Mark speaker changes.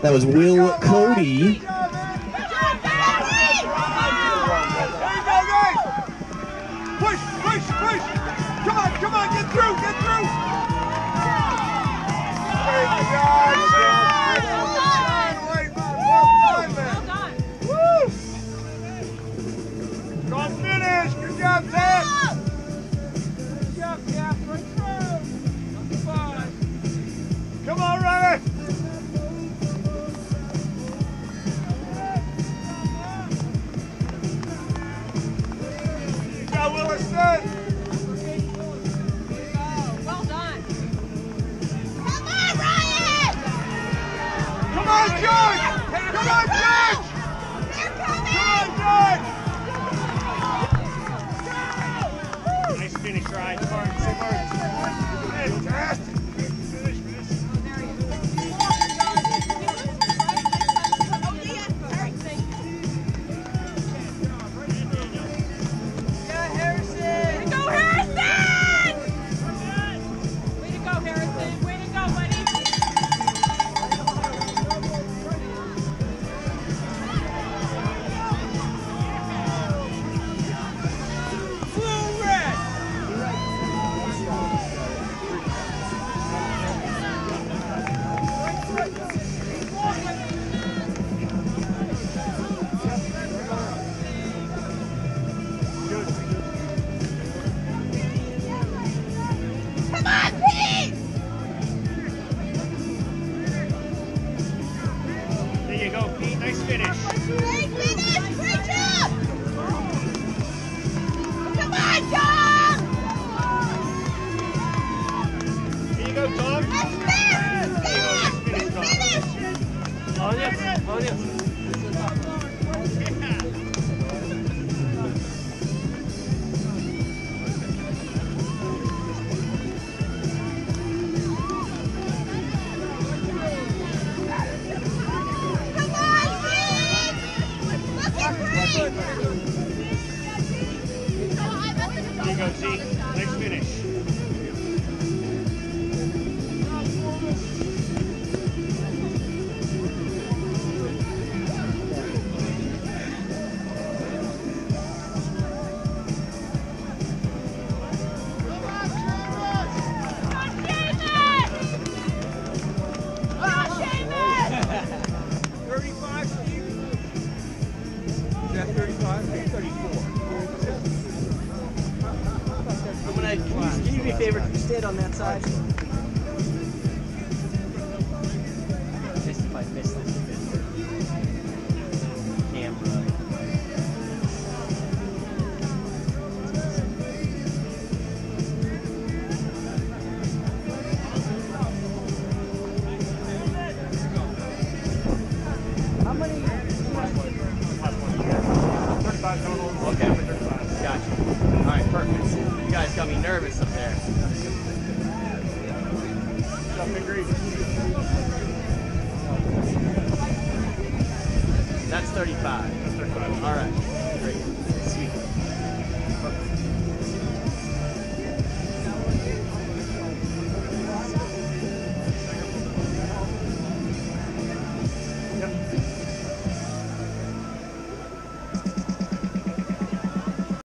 Speaker 1: That was Will Cody.
Speaker 2: Push, push, push! Come on, come on, get through, get through! Good job, Ted. Come on, George. Come on, George.
Speaker 3: Nice finish. There you go, Z.
Speaker 4: I'm can you, do me a favor? You stand on that side? Just if I miss this camera. How many?
Speaker 3: Thirty-five total.
Speaker 4: Okay. Nervous up there. That's 35.
Speaker 3: That's 35.
Speaker 4: All right.